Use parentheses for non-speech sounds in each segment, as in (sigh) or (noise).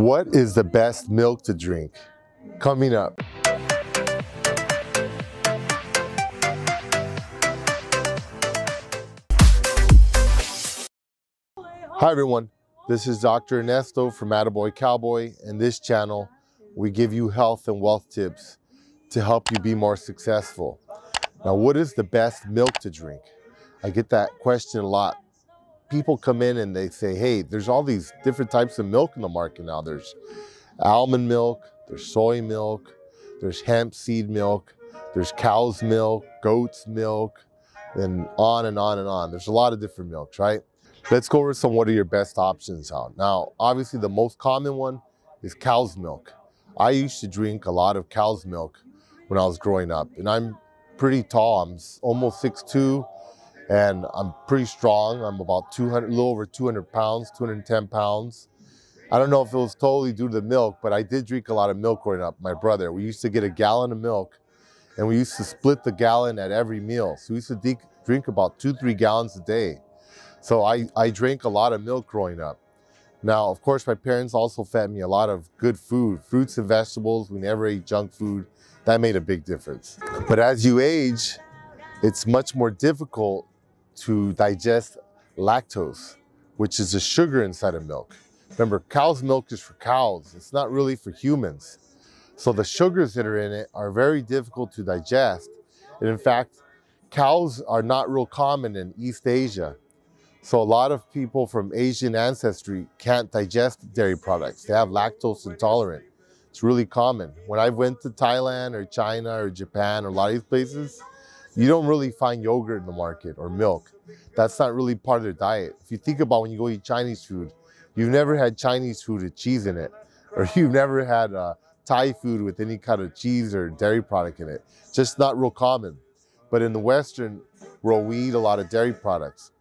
What is the best milk to drink? Coming up. Hi everyone, this is Dr. Ernesto from Attaboy Cowboy and this channel we give you health and wealth tips to help you be more successful. Now what is the best milk to drink? I get that question a lot. People come in and they say, hey, there's all these different types of milk in the market now. There's almond milk, there's soy milk, there's hemp seed milk, there's cow's milk, goat's milk, and on and on and on. There's a lot of different milks, right? Let's go over some what are your best options out. Now, obviously the most common one is cow's milk. I used to drink a lot of cow's milk when I was growing up and I'm pretty tall. I'm almost 6'2", and I'm pretty strong. I'm about 200, a little over 200 pounds, 210 pounds. I don't know if it was totally due to the milk, but I did drink a lot of milk growing up. My brother, we used to get a gallon of milk and we used to split the gallon at every meal. So we used to drink about two, three gallons a day. So I, I drank a lot of milk growing up. Now, of course, my parents also fed me a lot of good food, fruits and vegetables. We never ate junk food. That made a big difference. But as you age, it's much more difficult to digest lactose, which is the sugar inside of milk. Remember, cow's milk is for cows. It's not really for humans. So the sugars that are in it are very difficult to digest. And in fact, cows are not real common in East Asia. So a lot of people from Asian ancestry can't digest dairy products. They have lactose intolerant. It's really common. When I went to Thailand or China or Japan or a lot of these places, you don't really find yogurt in the market or milk. That's not really part of their diet. If you think about when you go eat Chinese food, you've never had Chinese food with cheese in it, or (laughs) you've never had uh, Thai food with any kind of cheese or dairy product in it. Just not real common. But in the Western world, we eat a lot of dairy products.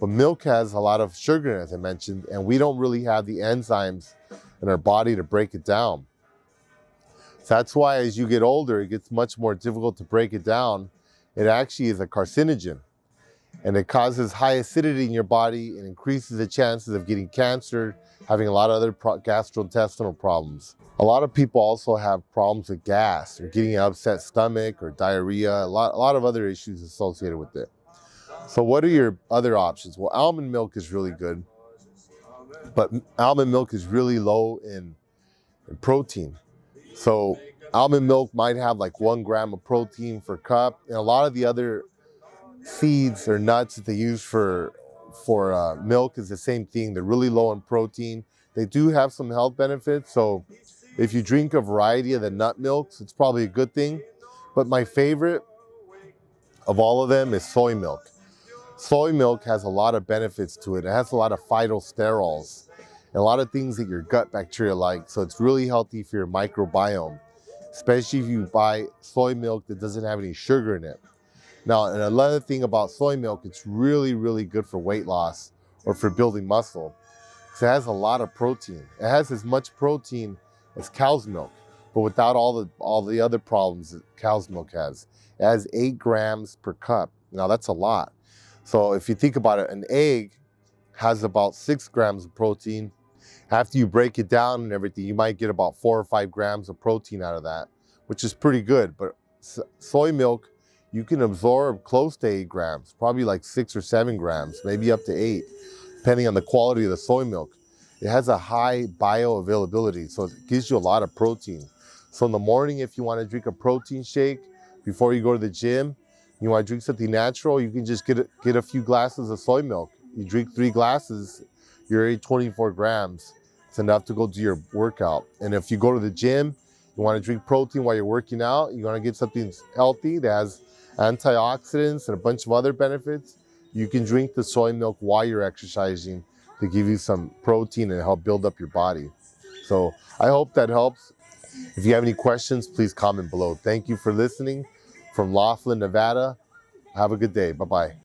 But milk has a lot of sugar, as I mentioned, and we don't really have the enzymes in our body to break it down. So that's why as you get older, it gets much more difficult to break it down it actually is a carcinogen and it causes high acidity in your body and increases the chances of getting cancer, having a lot of other gastrointestinal problems. A lot of people also have problems with gas or getting an upset stomach or diarrhea, a lot, a lot of other issues associated with it. So what are your other options? Well, almond milk is really good, but almond milk is really low in, in protein. So almond milk might have like one gram of protein per cup. And a lot of the other seeds or nuts that they use for, for uh, milk is the same thing. They're really low in protein. They do have some health benefits. So if you drink a variety of the nut milks, it's probably a good thing. But my favorite of all of them is soy milk. Soy milk has a lot of benefits to it. It has a lot of phytosterols and a lot of things that your gut bacteria like. So it's really healthy for your microbiome especially if you buy soy milk that doesn't have any sugar in it. Now, and another thing about soy milk, it's really, really good for weight loss or for building muscle because it has a lot of protein. It has as much protein as cow's milk, but without all the all the other problems that cow's milk has. It has eight grams per cup. Now that's a lot. So if you think about it, an egg has about six grams of protein after you break it down and everything, you might get about four or five grams of protein out of that, which is pretty good. But soy milk, you can absorb close to eight grams, probably like six or seven grams, maybe up to eight, depending on the quality of the soy milk. It has a high bioavailability, so it gives you a lot of protein. So in the morning, if you want to drink a protein shake before you go to the gym, you want to drink something natural, you can just get a, get a few glasses of soy milk. You drink three glasses, you're already 24 grams. It's enough to go do your workout. And if you go to the gym, you want to drink protein while you're working out, you want to get something healthy that has antioxidants and a bunch of other benefits, you can drink the soy milk while you're exercising to give you some protein and help build up your body. So I hope that helps. If you have any questions, please comment below. Thank you for listening from Laughlin, Nevada. Have a good day. Bye-bye.